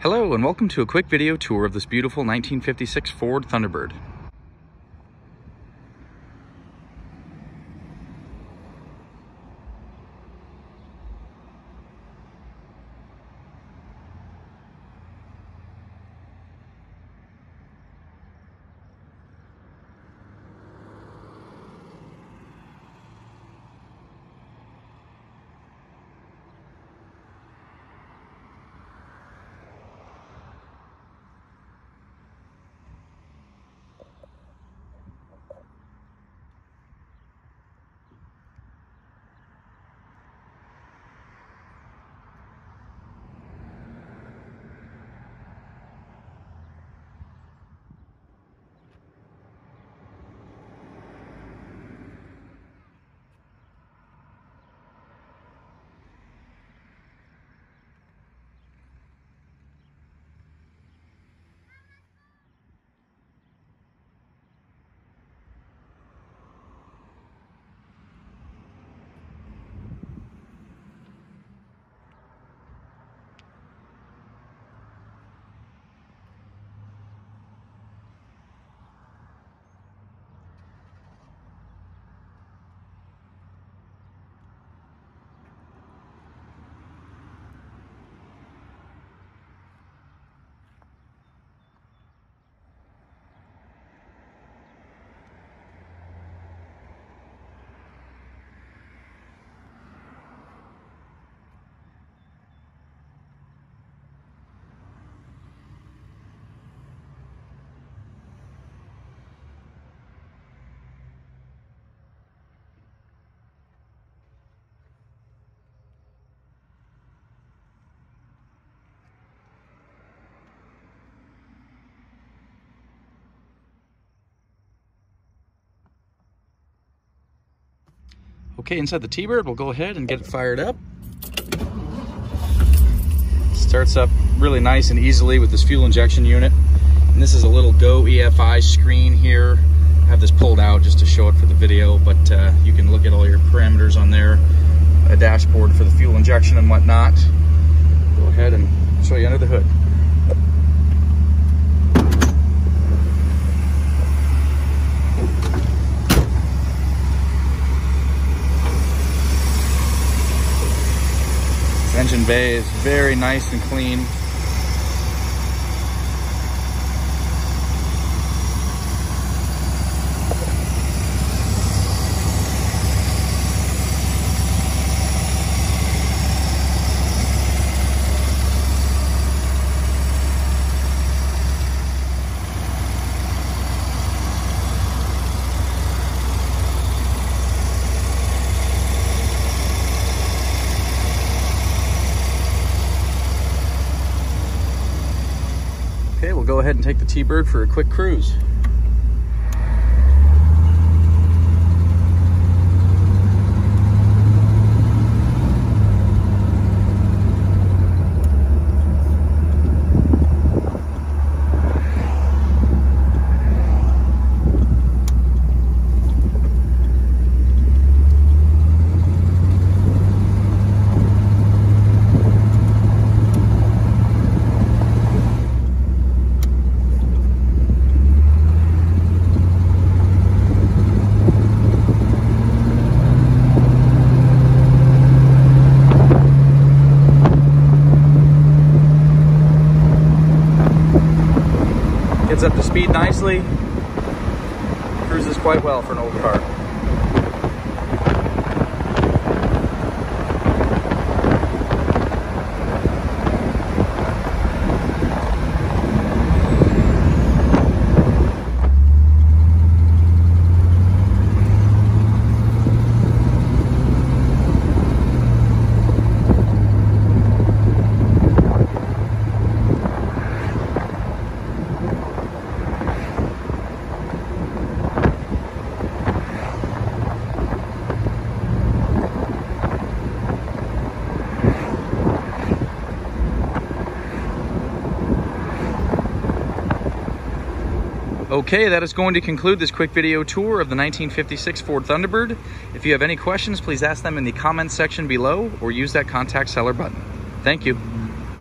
Hello and welcome to a quick video tour of this beautiful 1956 Ford Thunderbird. Okay, inside the T-Bird, we'll go ahead and get it fired up. Starts up really nice and easily with this fuel injection unit. And this is a little Go EFI screen here. I have this pulled out just to show it for the video, but uh, you can look at all your parameters on there. A dashboard for the fuel injection and whatnot. Go ahead and show you under the hood. Engine bay is very nice and clean. Okay, we'll go ahead and take the T-Bird for a quick cruise. Gets up to speed nicely. Cruises quite well for an old car. Okay, that is going to conclude this quick video tour of the 1956 Ford Thunderbird. If you have any questions, please ask them in the comments section below or use that contact seller button. Thank you.